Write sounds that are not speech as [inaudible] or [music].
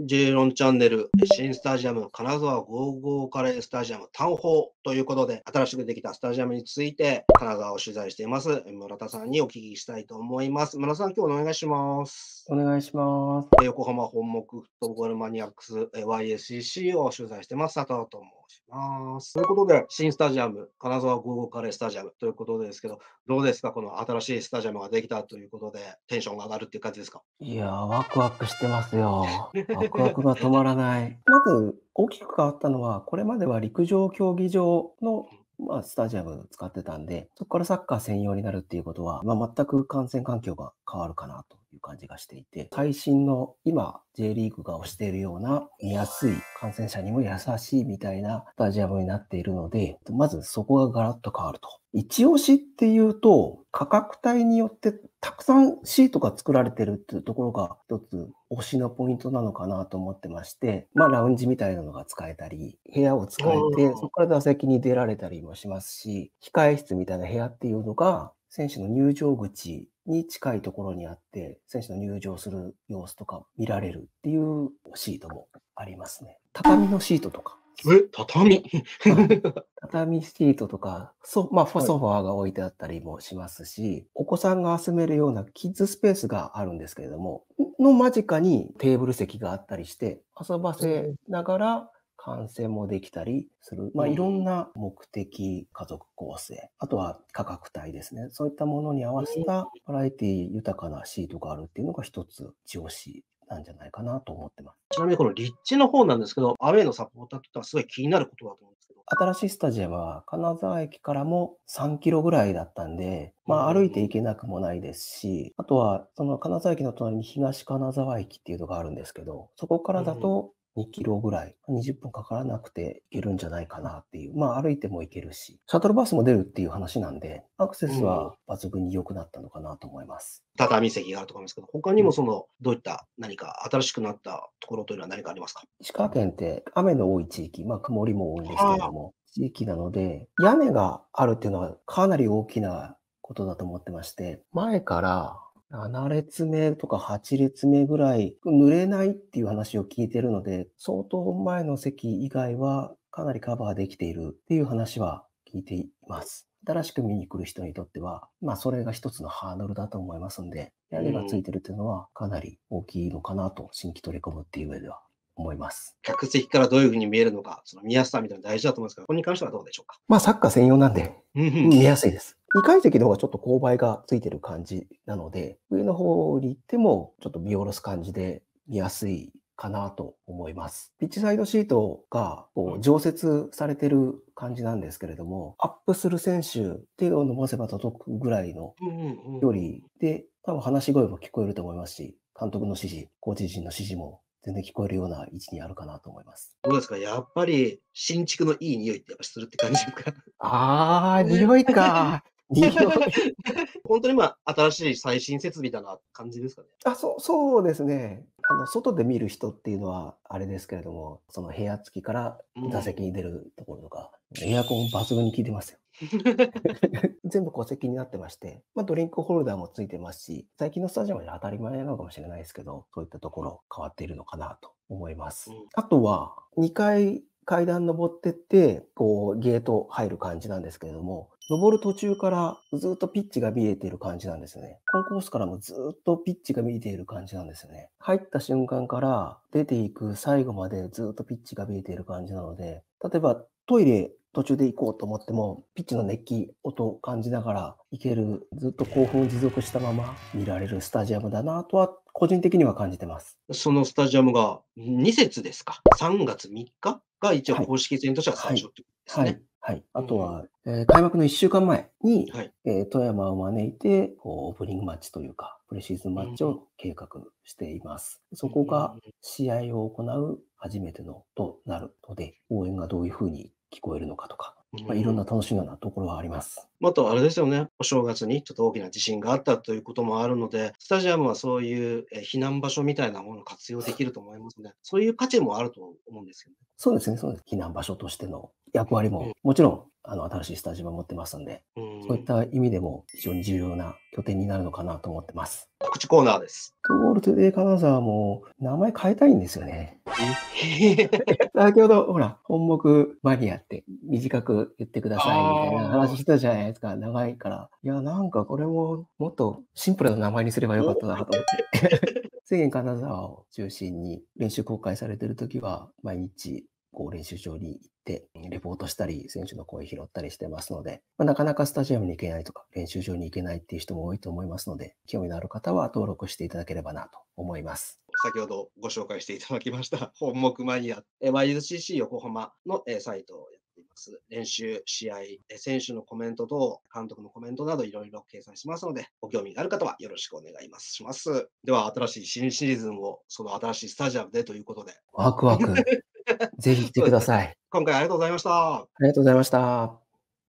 14チャンネル、新スタジアム、金沢55カレースタジアム、タウンホーということで、新しくできたスタジアムについて、金沢を取材しています、村田さんにお聞きしたいと思います。村田さん、今日お願いします。お願いします。横浜本木フットボールマニアックス YSCC を取材してます、佐藤と申します。ということで、新スタジアム、金沢55カレースタジアムということですけど、どうですか、この新しいスタジアムができたということで、テンションが上がるっていう感じですか？いやー、ワクワクしてますよ。[laughs] ワクワクが止まらない。まず、大きく変わったのは、これまでは陸上競技場のまあ、スタジアム使ってたんで、そこからサッカー専用になるっていうことは、まあ、全く感染環境が変わるかなという感じがしていて、最新の今 J リーグが推しているような見やすい感染者にも優しいみたいなスタジアムになっているので、まずそこがガラッと変わると。一押しっていうと、価格帯によってたくさんシートが作られてるっていうところが一つ推しのポイントなのかなと思ってまして、まあラウンジみたいなのが使えたり、部屋を使えて、そこから座席に出られたりもしますし、控え室みたいな部屋っていうのが選手の入場口に近いところにあって、選手の入場する様子とか見られるっていうシートもありますね。畳のシートとか。え、畳？[laughs] 畳シートとか、ソ,、まあ、ソファーが置いてあったりもしますし、はい、お子さんが遊べるようなキッズスペースがあるんですけれども、の間近にテーブル席があったりして、遊ばせながら観戦もできたりする。まあ、いろんな目的、家族構成、あとは価格帯ですね。そういったものに合わせたバラエティ豊かなシートがあるっていうのが一つ、一押しなんじゃないかなと思ってます。ちなみにこの立地の方なんですけど、アウェイのサポーターってはすごい気になることだと思うんですけど。新しいスタジアムは金沢駅からも3キロぐらいだったんで、まあ歩いて行けなくもないですし、あとはその金沢駅の隣に東金沢駅っていうのがあるんですけど、そこからだと2キロぐらい、20分かからなくて行けるんじゃないかなっていう。まあ歩いても行けるし、シャトルバスも出るっていう話なんで、アクセスは抜群に良くなったのかなと思います。畳席があると思いますけど、他にもその、どういった何か新しくなったところというのは何かありますか？石川県って雨の多い地域、まあ曇りも多いんですけれども、地域なので、屋根があるっていうのはかなり大きなことだと思ってまして、前から7列目とか8列目ぐらい濡れないっていう話を聞いてるので、相当前の席以外はかなりカバーできているっていう話は聞いています。新しく見に来る人にとっては、まあそれが一つのハードルだと思いますんで、屋根がついてるっていうのはかなり大きいのかなと、新規取り込むっていう上では思います。客席からどういうふうに見えるのか、その見やすさみたいなの大事だと思いますが、ここに関してはどうでしょうか？まあサッカー専用なんで、見やすいです。2階席の方がちょっと勾配がついてる感じなので、上の方に行ってもちょっと見下ろす感じで見やすいかなと思います。ピッチサイドシートがこう常設されてる感じなんですけれども、アップする選手、手を伸ばせば届くぐらいの距離で、多分話し声も聞こえると思いますし、監督の指示、コーチ陣の指示も全然聞こえるような位置にあるかなと思います。どうですか？やっぱり新築のいい匂いってやっぱするって感じですか？ああ、匂いか。[laughs] 本当にまあ、新しい最新設備だな感じですかね。あ、そう、そうですね。あの、外で見る人っていうのは、あれですけれども、その部屋付きから座席に出るところとか、うん、エアコン抜群に効いてますよ。[laughs] 全部戸籍になってまして、まあ、ドリンクホルダーもついてますし、最近のスタジアムで当たり前なのかもしれないですけど、そういったところ変わっているのかなと思います。うん、あとは、2階階段登ってって、こう、ゲート入る感じなんですけれども、登る途中からずっとピッチが見えている感じなんですよね。コンコースからもずっとピッチが見えている感じなんですよね。入った瞬間から出ていく最後までずっとピッチが見えている感じなので、例えばトイレ途中で行こうと思っても、ピッチの熱気、音を感じながら行ける、ずっと興奮を持続したまま見られるスタジアムだなとは、個人的には感じてます。そのスタジアムが2節ですか ?3 月3日が一応公式戦としては最初ってことですね。はい。あとは、うん、えー、開幕の1週間前に、はい、えー、富山を招いてこう、オープニングマッチというか、プレシーズンマッチを計画しています。そこが試合を行う初めてのとなるので、応援がどういうふうに聞こえるのかとか、まあ、いろんな楽しみなところはあります。またあれですよね、お正月にちょっと大きな地震があったということもあるので、スタジアムはそういうえ避難場所みたいなものを活用できると思いますので、そういう価値もあると思うんですよね。そうですね、そうです。避難場所としての役割も、もちろん、あの、新しいスタジアムを持ってますんで、うんそういった意味でも非常に重要な拠点になるのかなと思ってます。告知コーナーです。トールトゥデイ金沢も名前変えたいんですよね。[laughs] 先ほど、ほら、本目マニアって短く言ってくださいみたいな話してたじゃないですか。長いから。いや、なんかこれももっとシンプルな名前にすればよかったなと思って。制限金沢を中心に練習公開されてるときは、毎日こう練習場に行って、レポートしたり、選手の声拾ったりしてますので、まあなかなかスタジアムに行けないとか、練習場に行けないっていう人も多いと思いますので、興味のある方は登録していただければなと思います。先ほどご紹介していただきました [laughs] 本目マニア、え YSCC 横浜のえサイトをやっています。練習、試合、え選手のコメント等、監督のコメントなどいろいろ掲載しますので、ご興味がある方はよろしくお願いします。では、新しい新シーズンをその新しいスタジアムでということで、ワクワク。ぜひ来てください。今回ありがとうございました。ありがとうございました。